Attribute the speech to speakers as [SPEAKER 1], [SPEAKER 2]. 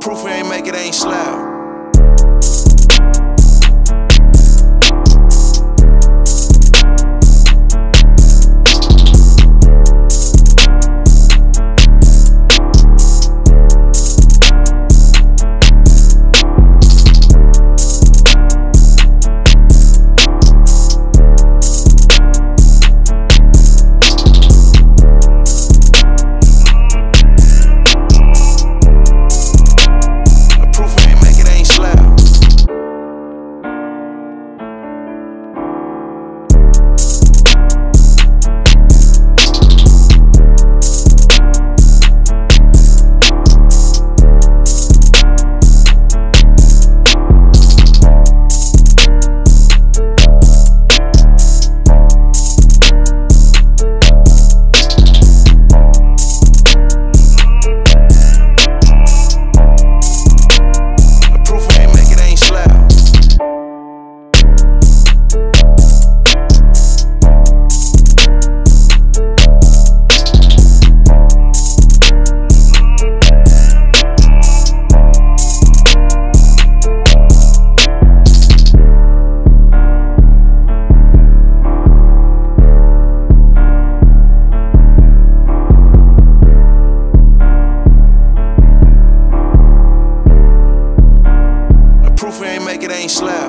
[SPEAKER 1] Proof we ain't make it ain't slab. A proof